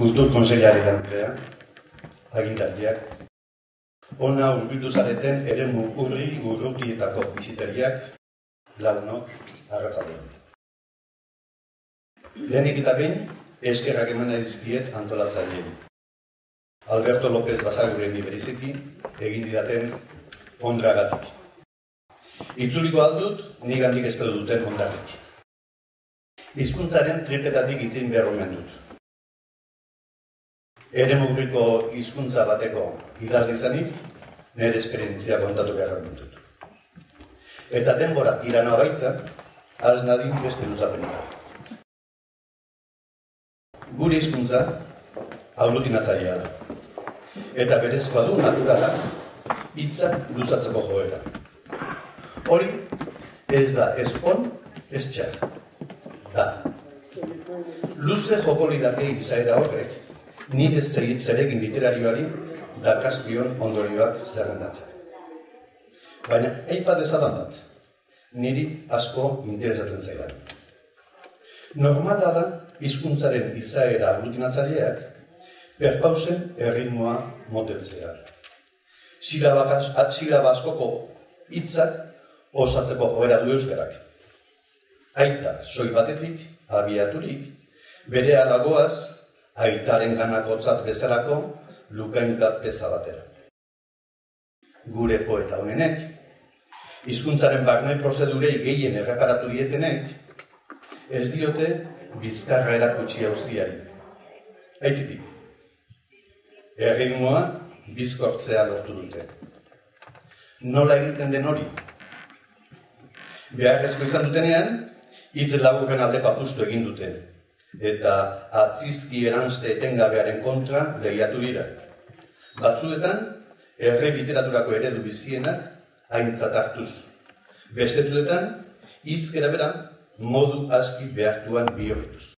Kultur Konseilari Danprea, agintariak, ona urbildu zareten ere urri urrutietako biziteriak, launok, arratzaldean. Lehenik eta behin, eskerrak eman dizkiet antolatzaileen. Alberto López Basaguren iberiziki, egin didaten ondragatik. Itzuliko aldut, nik handik espero duten ondarrik. Hizkuntzaren tripetatik itzin behar omen dut. Ere mugriko hizkuntza bateko hidalgi izanik, nire esperientzia kontatu behar dut. Eta denbora tiranoa baita, az nadin beste luzapenik. Gure hizkuntza aglutinatzailea da. Eta berezkoa du naturala hitza luzatzeko joera. Hori ez da ez on, ez txar. Da. Luze jokoli dake izaera horrek, nire zeregin literarioari dakazkion ondorioak zerrendatzen. Baina, eipa dezadan bat, niri asko interesatzen zaidan. Normala da, hizkuntzaren izaera aglutinatzaileak, perpausen erritmoa moteltzea. Silaba askoko hitzak osatzeko joera du euskarak. Aita, soi batetik, abiaturik, bere alagoaz, aitaren ganakotzat bezalako, lukainkat batera. Gure poeta honenek, hizkuntzaren barne prozedurei gehien erreparatu dietenek, ez diote bizkarra erakutsi hauziari. Aitzitik, erritmoa bizkortzea lortu dute. Nola egiten den hori? Beharrezko izan dutenean, hitz laburren aldeko apustu egin dute, eta atzizki eranzte etengabearen kontra lehiatu dira. Batzuetan, erre literaturako eredu bizienak haintzat hartuz. Bestetzuetan, izkera bera, modu aski behartuan bihorrituz.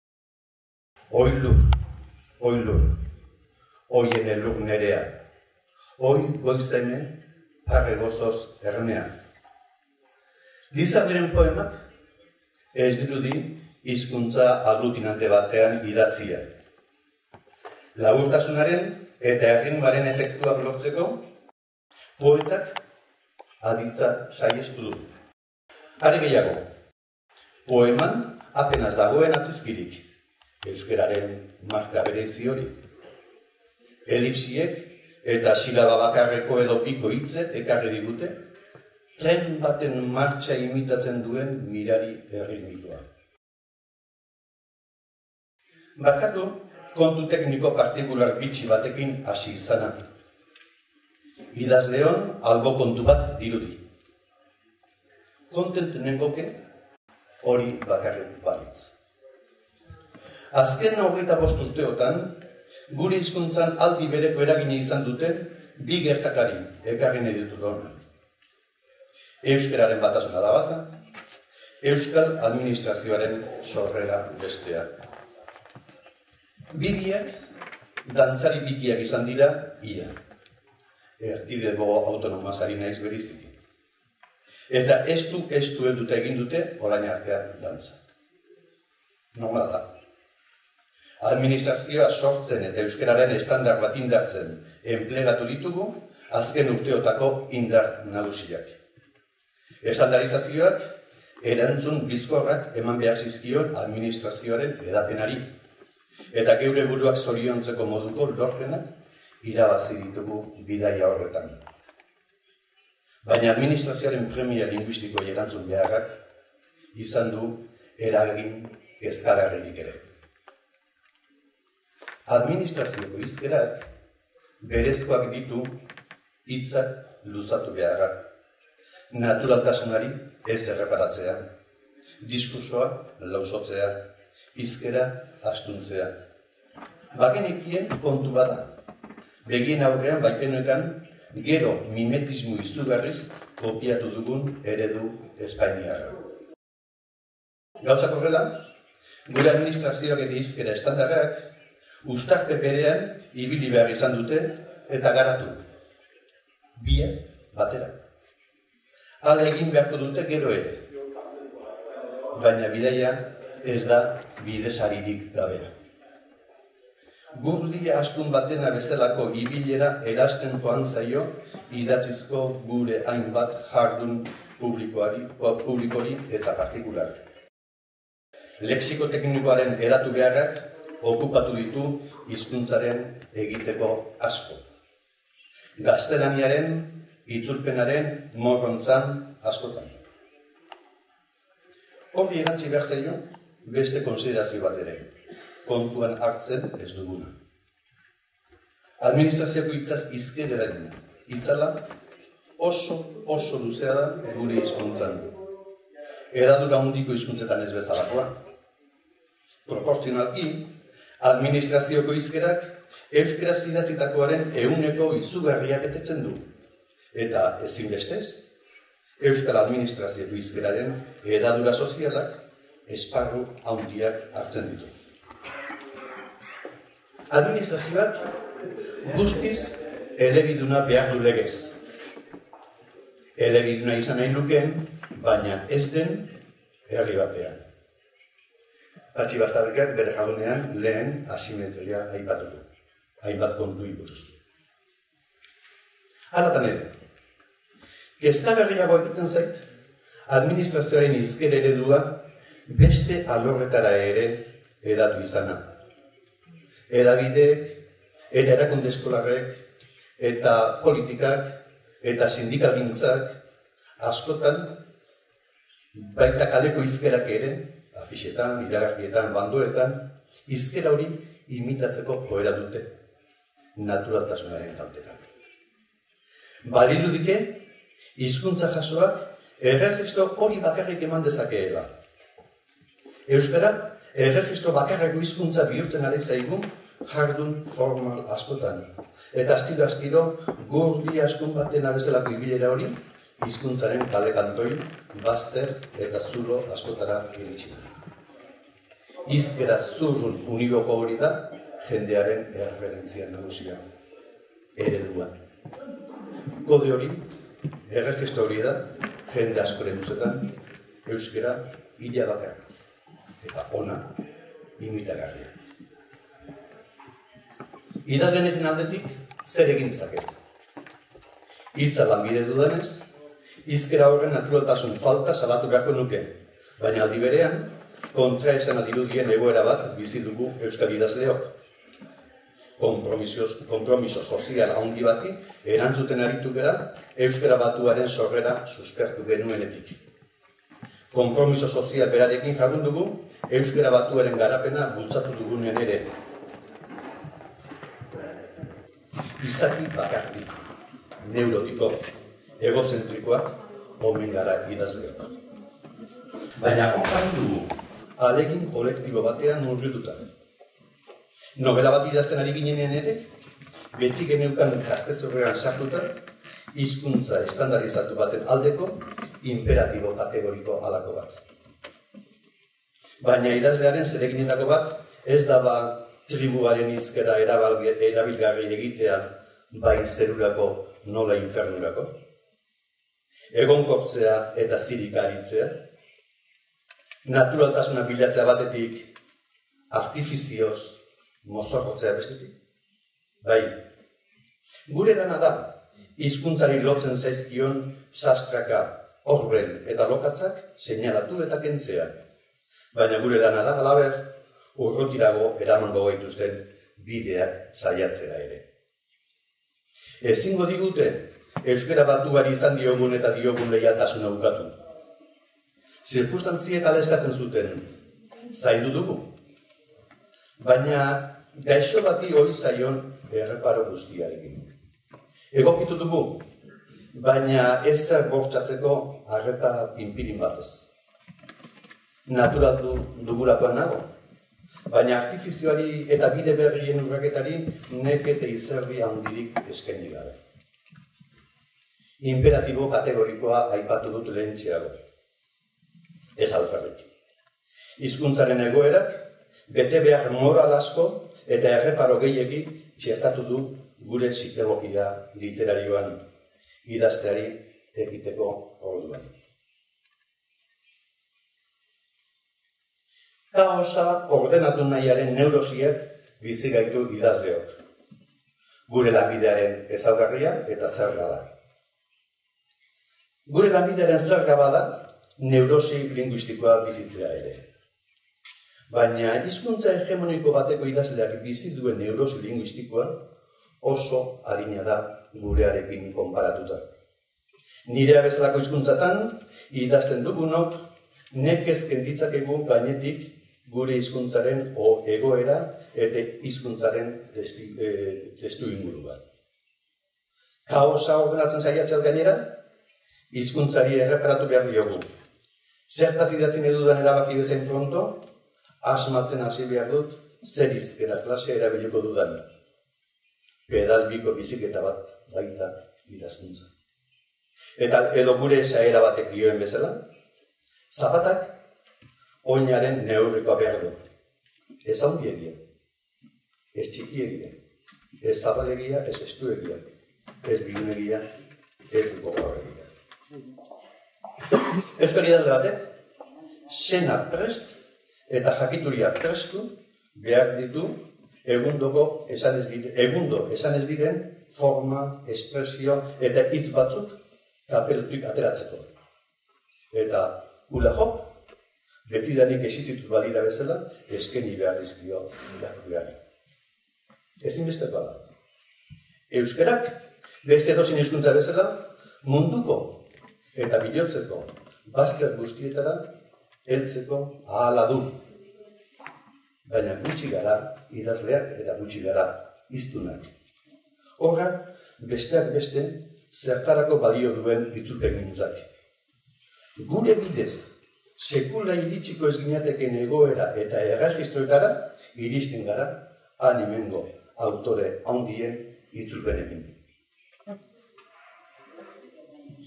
Oi lur, oi lur, oien elur nerea, oi goizeme, harre gozoz ernea. Lizarderen poemak ez dirudi hizkuntza aglutinante batean idatzia. Laburtasunaren eta erritmoaren efektua lortzeko, poetak aditza saiestu du. Are gehiago, poeman apenas dagoen atzizkirik, euskeraren marka berezi hori. Elipsiek eta silaba bakarreko edo piko hitzek ekarri digute, tren baten martxa imitatzen duen mirari erritmikoa. Barkatu, kontu tekniko partikular bitxi batekin hasi izana. Idaz lehon, albo kontu bat dirudi. Kontent nengoke, hori bakarrik balitz. Azken hogeita urteotan, gure hizkuntzan aldi bereko eragine izan dute, bi gertakari ekarri nahi ditut hona. Euskararen batasuna da bata, Euskal Administrazioaren sorrera bestea. Bigiak, dantzari bigiak izan dira, ia. Erkidego autonomazari naiz beriziki. Eta ez du, ez du eduta egin dute, orain artean dantza. Normala da. Administrazioa sortzen eta euskararen estandar bat indartzen enplegatu ditugu, azken urteotako indar nagusiak. Estandarizazioak, erantzun bizkorrak eman behar zizkion administrazioaren edapenari. Eta geure buruak zoriontzeko moduko lorpenak irabazi ditugu bidaia horretan baina administrazioaren premia linguistiko erantzun beharrak izan du eragin ezkagarrenik ere. Administrazioko izkerak berezkoak ditu hitzak luzatu beharra. Naturaltasunari ez erreparatzea, diskursoa lausotzea, izkera astuntzea. Bakenekien kontu bada. Begien aurrean baikenuekan gero mimetismo izugarriz kopiatu dugun eredu Espainiara. Gauzak horrela, gure administrazioak eta izkera estandarrak ustarpe berean ibili behar izan dute eta garatu. Bia batera. Hala egin beharko dute gero ere. Baina bidaia ez da bidesaririk gabea. Gurdi astun batena bezalako ibilera erasten joan zaio idatzizko gure hainbat jardun publikoari, publikori eta partikulari. Lexiko teknikoaren edatu beharrak okupatu ditu hizkuntzaren egiteko asko. Gaztelaniaren, itzulpenaren, morrontzan askotan. Horri erantzi behar zaio, beste konsiderazio bat ere kontuan hartzen ez duguna. Administraziako itzaz izkederen itzala oso, oso luzea da gure hizkuntzan. Edadura hundiko hizkuntzetan ez bezalakoa. Proportzionalki, administrazioko izkerak euskera zidatzitakoaren euneko izugarria betetzen du. Eta ezin bestez, euskal administrazioko izkeraren edadura sozialak esparru handiak hartzen ditu administrazioak guztiz elebiduna behar du legez. Elebiduna izan nahi lukeen, baina ez den herri batean. Patxi bastarrikak bere jadunean lehen asimetria aipatu du. Hainbat kontu iburuz. Alatan ere, kezkagarriago egiten zait, administrazioaren izker eredua beste alorretara ere edatu izana edabideek, eta erakunde eskolarrek, eta politikak, eta sindikalintzak, askotan, baita kaleko izkerak ere, afixetan, iragarrietan, bandoetan, izkera hori imitatzeko joera dute, naturaltasunaren kaltetan. Balirudike, hizkuntza jasoak, erregistro hori bakarrik eman dezakeela. Euskara, erregistro bakarreko hizkuntza bihurtzen ari zaigun, jardun formal askotan. Eta astiro astiro gurdi askun baten abezalako ibilera hori, hizkuntzaren kale kantoi, baster eta zulo askotara iritsi da. Izkera zurrun uniboko hori da, jendearen erreferentzia nagusia, eredua. Kode hori, erregistro hori da, jende askoren usetan, euskera hila bakar. Eta ona, imitagarria. Idazlen ezen aldetik, zer egin dezaket. Itza lanbide dudanez, izkera horren naturaltasun falta salatu beharko nuke, baina aldi berean, kontra esan adirudien egoera bat bizi dugu Euskal Idazleok. Kompromiso sozial handi bati, erantzuten aritu gara, Euskara batuaren sorrera suskertu genuenetik. Kompromiso sozial berarekin jagun dugu, Euskara batuaren garapena bultzatu dugunen ere, izaki bakarrik, neurotiko, egozentrikoak, omen gara idazleak. Baina onkan dugu, alegin kolektibo batean murrituta. Novela bat idazten ari ginen ere, beti geneukan kastezorrean sartuta, hizkuntza estandarizatu baten aldeko, imperatibo kategoriko alako bat. Baina idazlearen zereginetako bat, ez da ba tribuaren izkera erabilgarri egitea bai zerurako nola infernurako. Egon kortzea eta zirik aritzea. Naturaltasuna bilatzea batetik artifizioz mozorrotzea bestetik. Bai, gure dana da, hizkuntzari lotzen zaizkion sastraka horren eta lokatzak seinalatu eta kentzea. Baina gure dana da, alaber, urrutirago eramango gaituzten bideak saiatzea ere. Ezingo digute, euskera batuari izan diogun eta diogun lehiatasuna ukatu. Zirkustantziek aleskatzen zuten, zaindu dugu. Baina gaixo bati hori zaion erreparo guztiarekin. Egokitu dugu, baina ez zer bortzatzeko arreta pinpirin batez. Naturatu dugulakoan nago, baina artifizioari eta bide berrien urraketari nekete izerdi handirik eskaini gabe. Imperatibo kategorikoa aipatu dut lehen txeago. Ez alferrik. Hizkuntzaren egoerak, bete behar moral asko eta erreparo gehiegi txertatu du gure psikologia literarioan idazteari egiteko orduan. kaosa ordenatu nahiaren neurosiek bizi gaitu idazleok. Gure lanbidearen ezaugarria eta zerga da. Gure lanbidearen zerga bada, neurosi linguistikoa bizitzea ere. Baina hizkuntza hegemoniko bateko idazleak bizi duen neurosi linguistikoa oso harina da gurearekin konparatuta. Nire bezalako hizkuntzatan idazten dugunok nekez kenditzakegu gainetik gure hizkuntzaren o egoera eta hizkuntzaren testu, e, ingurua. Kaosa ordenatzen saiatzaz gainera, hizkuntzari erreparatu behar diogu. Zertaz idatzen edudan erabaki bezain pronto, asmatzen hasi behar dut, zer izkera klase erabiliko dudan. Pedal biko biziketa bat baita idazkuntza. Eta edo gure esaera batek dioen bezala, zapatak oinaren neurrikoa behar du. Ez handiegia, ez txikiegia, ez zabalegia, ez estuegia, ez bilunegia, ez gogorregia. Euskari dalde batek, sena prest eta jakituria prestu behar ditu egundoko esan ez diren, egundo esan ez diren forma, espresio eta hitz batzuk kapelutik ateratzeko. Eta ula jo, beti danik existitu balira bezala, eskeni behar izkio irakurriari. Ezin besteko da. Euskarak, beste dozin hizkuntza bezala, munduko eta bilotzeko bazter guztietara heltzeko ahala du. Baina gutxi gara idazleak eta gutxi gara iztunak. Horra, besteak beste, zertarako balio duen itzulpen gintzak. Gure bidez, sekula iritsiko ez ginateken egoera eta erregistroetara, iristen gara, animengo autore handien itzulpenekin.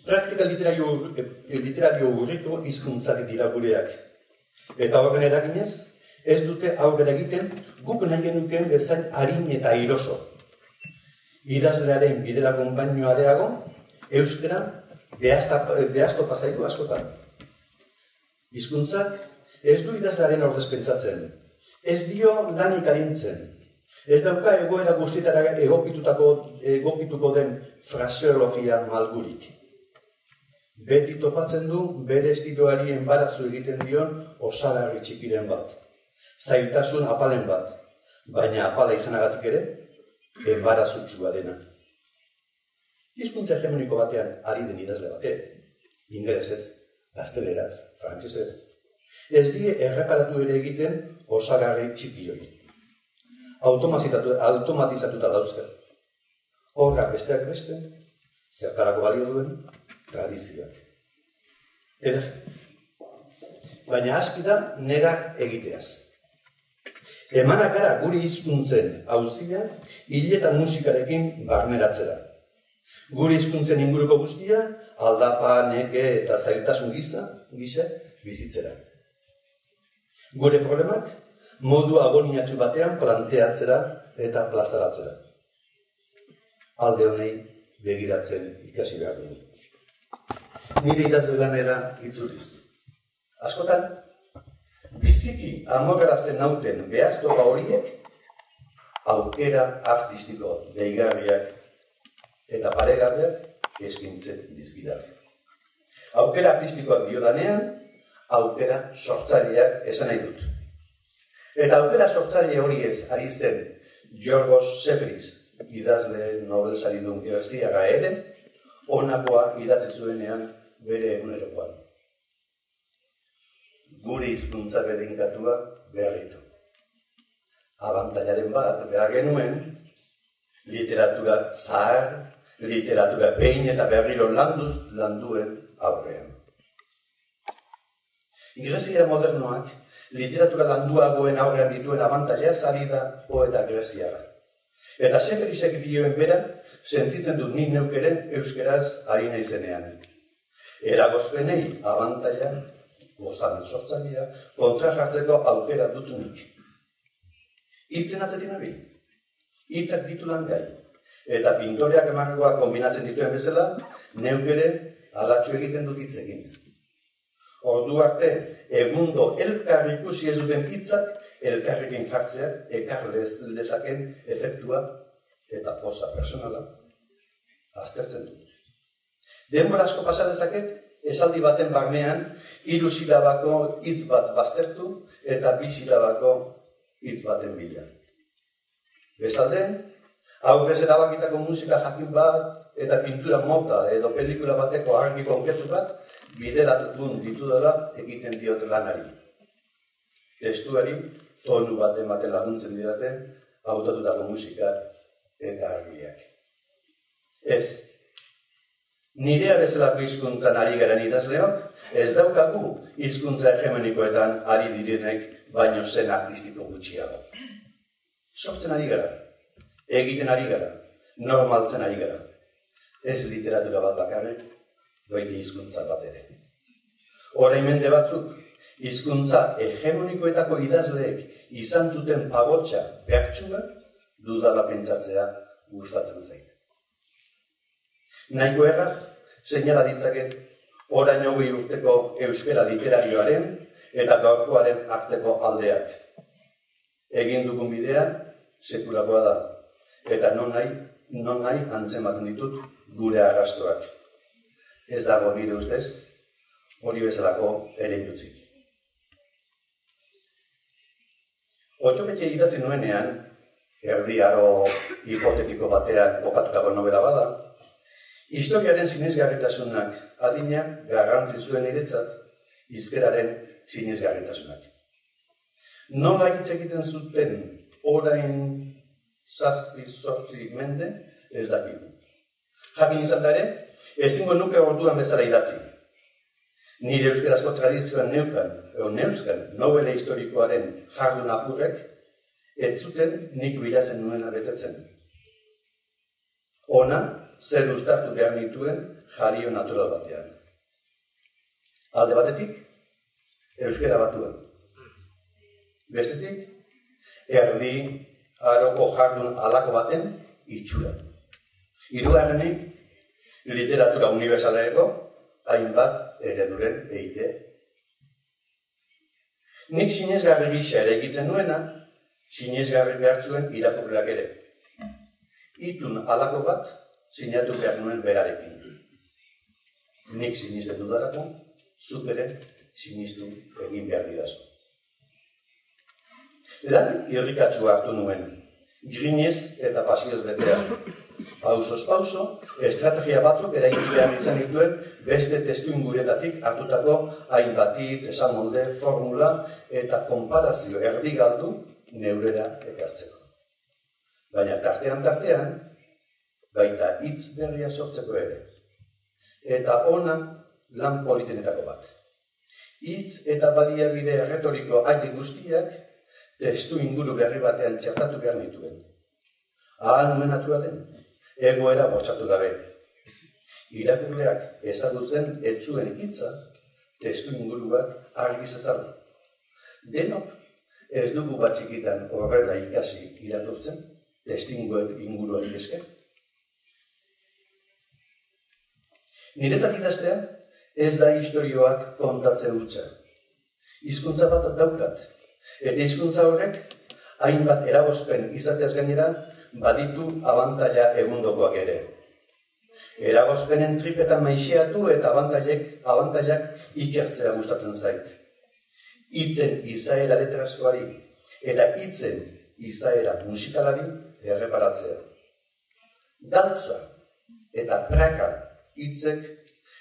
Praktika literario, literario urriko izkuntzak dira gureak. Eta horren eraginez, ez dute aurrera egiten guk nahi genuken bezain harin eta iroso idazlearen bidela konbaino areago, euskera behazto pasaitu askotan. Hizkuntzak ez du idazlearen ordezpentsatzen, ez dio lanik arintzen, ez dauka egoera guztietara egokitutako, egokituko den fraseologia malgurik. Beti topatzen du bere estiloari enbarazu egiten dion osagarri txikiren bat. Zaitasun apalen bat, baina apala izanagatik ere, enbarazutsua dena. Hizkuntza hegemoniko batean ari den idazle bate, ingelesez, gazteleraz, frantsesez, ez die erreparatu ere egiten osagarri txipioi. Automatizatuta dauzka. Horra besteak beste, zertarako balio duen, tradizioak. Eder, baina aski da nera egiteaz. Emanak gara guri hizkuntzen hauzia, hile eta musikarekin barneratzera. Guri hizkuntzen inguruko guztia, aldapa, neke eta zailtasun giza, gisa, bizitzera. Gure problemak, modu agoniatxu batean planteatzera eta plazaratzera. Alde honei begiratzen ikasi behar dugu. Nire idazle lanera itzuliz. Askotan, biziki amogarazten nauten behaztoka horiek, aukera artistiko deigarriak eta paregarriak eskintzen dizkidar. Aukera artistikoak biodanean, aukera sortzaileak esan nahi dut. Eta aukera sortzaile hori ez ari zen Jorgos Sefris, idazle Nobel saridun gerziaga ere, onakoa idatzi zuenean bere egunerokoan gure hizkuntza bedinkatua behar ditu. Abantailaren bat behar genuen, literatura zahar, literatura behin eta berriro landuz landuen aurrean. Grezia modernoak literatura landuagoen aurrean dituen abantaila zari da poeta greziara. Eta seferisek dioen bera, sentitzen dut nik neukeren euskeraz harina izenean. Eragozpenei abantaila gozamen sortzailea, kontra jartzeko aukera dut nik. Itzen atzetin abi, itzak ditu lan gai, eta pintoreak emargoa kombinatzen dituen bezala, neuk ere alatxo egiten dut hitzekin. Ordu arte, egundo elkar ikusi ez duten hitzak elkarrekin jartzea ekar dezaken efektua eta poza personala aztertzen du. Denbora asko pasa dezaket, esaldi baten barnean, hiru silabako hitz bat baztertu eta bi silabako hitz baten bila. Bestalde, aurrez erabakitako musika jakin bat eta pintura mota edo pelikula bateko argi konkretu bat bideratun ditu dela egiten diot lanari. Testuari tonu bat ematen laguntzen didate autatutako musika eta argiak. Ez, nirea bezalako hizkuntzan ari garen idazleok, ez daukagu hizkuntza hegemonikoetan ari direnek baino zen artistiko gutxiago. Sortzen ari gara, egiten ari gara, normaltzen ari gara. Ez literatura bat bakarrik, baita hizkuntza bat ere. Horain mende batzuk, hizkuntza hegemonikoetako idazleek izan zuten pagotxa behartxuga dudala pentsatzea gustatzen zait. Naiko erraz, seinala ditzaket, orain hogei urteko euskera literarioaren eta gaurkoaren arteko aldeak. Egin dugun bidea, sekulakoa da. Eta non nahi, non nahi antzematen ditut gure arrastoak. Ez dago nire ustez, hori bezalako ere jutzik. Otxopetxe idatzen nuenean, erdi hipotetiko batean kokatutako novela bada, historiaren sinezgarritasunak adina garrantzi zuen iretzat, izkeraren sinezgarritasunak. Nola hitz egiten zuten orain zazpi sortzi mende, ez dakigu. Jakin izan da ere, ezingo nuke orduan bezala idatzi. Nire euskerazko tradizioan neukan, edo neuskan, novela historikoaren jardun apurrek, ez zuten nik bilatzen nuena betetzen. Ona, zer ustartu behar nituen jario natural batean. Alde batetik, euskera batuan. Bestetik, erdi aroko jardun alako baten itxura. Hirugarrenik, literatura universalaeko hainbat ereduren eite. Nik sinesgarri gisa ere egitzen nuena, sinesgarri behar zuen irakurriak ere. Itun alako bat sinatu behar nuen berarekin. Nik sinisten dudarako, zuk sinistu egin behar didazu. Lan irrikatzu hartu nuen, grinez eta pasioz betean. Pausos pauso, estrategia batzuk eraikitzean izan dituen beste testu inguretatik hartutako hainbatitz, esan molde, formula eta konparazio erdi galdu neurera ekartzeko. Baina tartean tartean, baita hitz berria sortzeko ere. Eta ona lan politenetako bat. Hitz eta baliabide retoriko hain guztiak testu inguru berri batean txertatu behar nituen. Ahal nuen naturalen, egoera bortzatu dabe. Irakurleak ezagutzen etzuen hitza testu inguruak argi zezan. Denok ez dugu batxikitan horrela ikasi irakurtzen testu inguruari esker. Niretzat idaztea ez da historioak kontatze hutsa. Hizkuntza bat daukat, Eta hizkuntza horrek, hainbat eragozpen izateaz gainera, baditu abantaila egundokoak ere. Eragozpenen tripetan maixiatu eta abantailek, abantailak ikertzea gustatzen zait. Itzen izaera letrazkoari eta itzen izaera musikalari erreparatzea. Dantza eta praka hitzek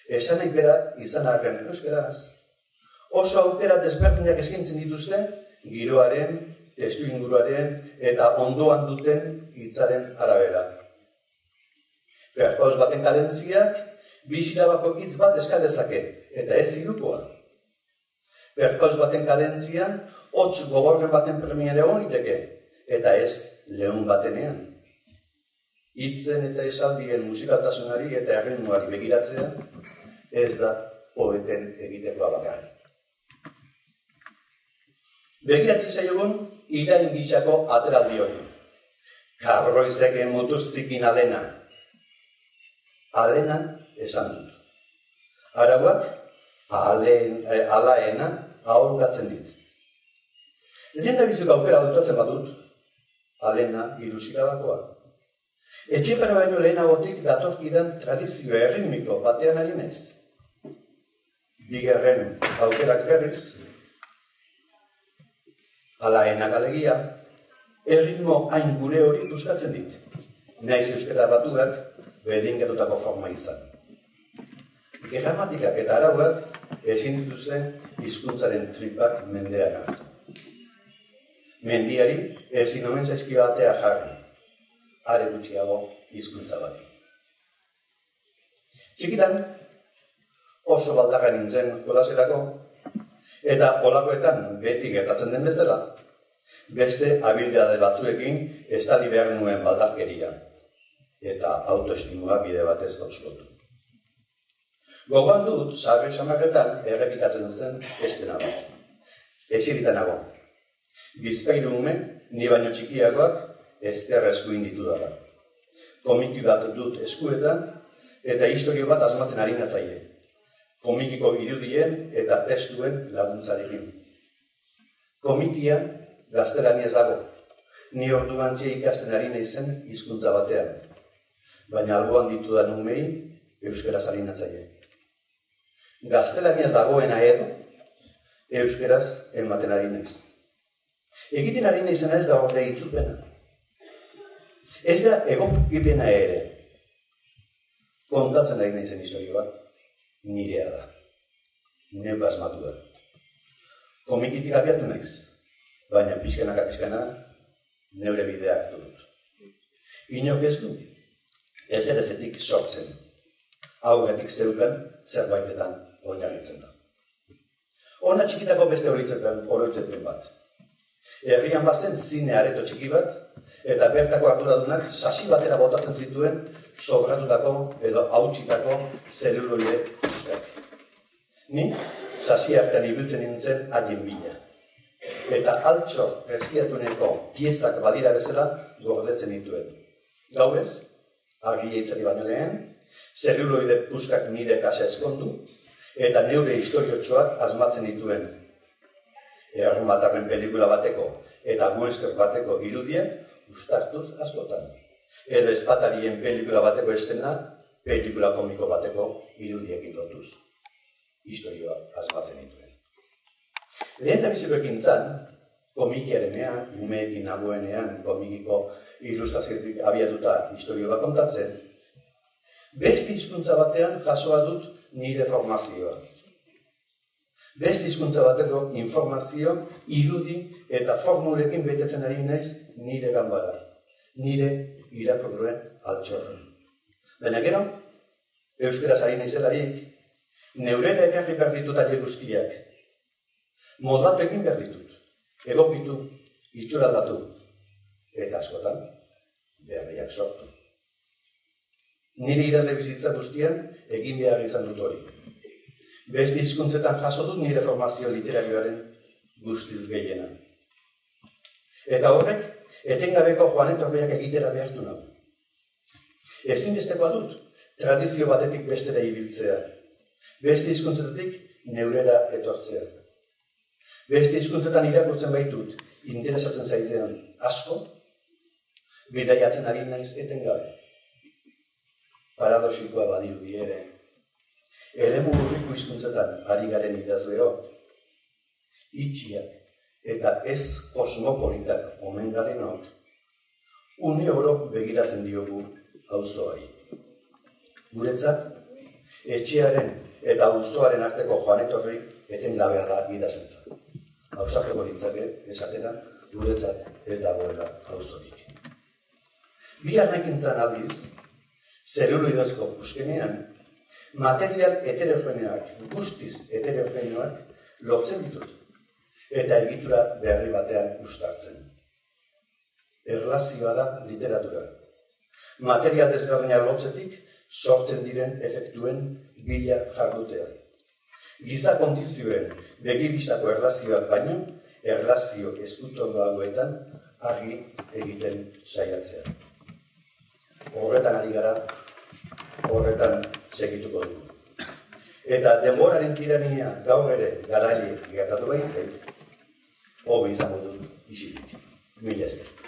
esanek bera izan arren euskeraz, oso aukera desberdinak eskaintzen dituzte, giroaren, testu inguruaren eta ondoan duten hitzaren arabera. Perpaus baten kadentziak, bizilabako hitz bat eskaldezake, eta ez irukoa. Perpaus baten kadentzia, hotz gogorren baten premiere honiteke, eta ez lehun batenean. Hitzen eta esaldien musikaltasunari eta errenuari begiratzea, ez da poeten egitekoa bakarrik. Begiratik zaiogun, irain gisako ateraldi hori. Karroizeken mutu zikin alena. Alena esan dut. Arauak, alen, eh, alaena aholkatzen dit. Lehen da bizuko aukera dutatzen badut, alena irusila bakoa. Etxepara baino lehenagotik datorkidan tradizio erritmiko batean ari naiz. Bigarren aukerak berriz, ala enak alegia, erritmo hain gure hori buskatzen dit. Naiz euskara batuak bedingetutako forma izan. Gramatikak eta arauak ezin dituzten hizkuntzaren tripak mendean hartu mendiari ezin omen zaizkio atea jarri, are gutxiago hizkuntza bat. Txikitan, oso baldarra nintzen jolaserako, eta olakoetan beti gertatzen den bezala, beste abildade batzuekin estali behar nuen baldarkeria, eta autoestimua bide batez dotzlotu. Gogoan dut, sarri samarretan errepikatzen zen estena bat. Esiritan nago, Bizpairu ume, ni baino txikiagoak, ez terra eskuin ditu dara. Komiki bat dut eskuetan, eta historio bat asmatzen ari natzaile. Komikiko irudien eta testuen laguntzarekin. Komikia gaztelani ez dago. Ni orduan txe ikasten ari naizen hizkuntza batean. Baina alboan ditu da numei, euskeraz ari natzaile. Gaztelani ez dagoena edo, euskeraz ematen ari naizen. Egiten ari nahi ez da horre itzupena. Ez da egokipena ere. Kontatzen ari nahi zen historio bat, nirea da. Neuk asmatu da. Komikitik abiatu naiz, baina pizkanaka pizkana neure bideak dut. Inok ez du, ez ere zetik sortzen. Aurretik zeukan zerbaitetan oinarritzen da. Ona txikitako beste horitzen bat. Herrian bazen zine areto txiki bat, eta bertako arduradunak sasi batera botatzen zituen sobratutako edo hautsitako zeluloide. Ni, sasi hartan ibiltzen nintzen adien bila. Eta altxo reziatuneko piezak badira bezala gordetzen dituen. Gaurez, argi eitzari baino lehen, zeluloide puskak nire kasa eskondu, eta neure historiotxoak asmatzen dituen Egon batarren pelikula bateko eta western bateko irudien ustartuz askotan. Edo espatarien pelikula bateko estena, pelikula komiko bateko irudiekin lotuz. Historioa asmatzen dituen. Lehen da biziko ekin zan, komikiarenean, umeekin nagoenean, komikiko ilustrazioetik abiatuta historio bat kontatzen, beste hizkuntza batean jasoa dut nire formazioa. Beste hizkuntza bateko informazio, irudi eta formulekin betetzen ari naiz nire ganbara, nire irakurruen altxorren. Baina gero, euskaraz ari naizelarik, neurera ekarri behar ditut aile guztiak. Moldatu egin behar ditut, egokitu, itxura datu, eta askotan, beharriak sortu. Nire idazle bizitza guztian, egin behar izan dut hori beste hizkuntzetan jaso dut nire formazio literarioaren guztiz gehiena. Eta horrek, etengabeko joan etorbeak egitera behartu nago. Ezin bestekoa dut, tradizio batetik bestera ibiltzea. Beste hizkuntzetatik neurera etortzea. Beste hizkuntzetan irakurtzen baitut, interesatzen zaitean asko, bidaiatzen ari naiz etengabe. Paradoxikoa badirudi ere, Eremu urriko izkuntzetan ari garen idazleo, itxiak eta ez kosmopolitak omen garenok, une oro begiratzen diogu auzoari. Guretzat, etxearen eta auzoaren arteko joan etorri eten gabea da idazletza. Hausarteko ditzake, esatena, guretzat ez dagoela auzorik. Bi arnekintzan aldiz, zeruloidozko puskenean, material heterogeneoak, guztiz heterogeneoak, lotzen ditut. Eta egitura berri batean ustartzen. Erlazioa da literatura. Material desberdinak lotzetik, sortzen diren efektuen bila jardutea. Giza kondizioen begibizako erlazioak baino, erlazio ezkutxondoagoetan argi egiten saiatzea. Horretan ari gara, horretan segituko du. Eta denboraren tirania gaur ere garaile gertatu baitzait, hobi izango du. isilik. Mila esker.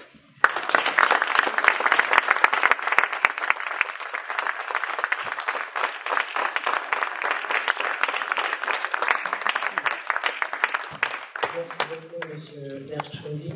Merci beaucoup, M. Bercholi.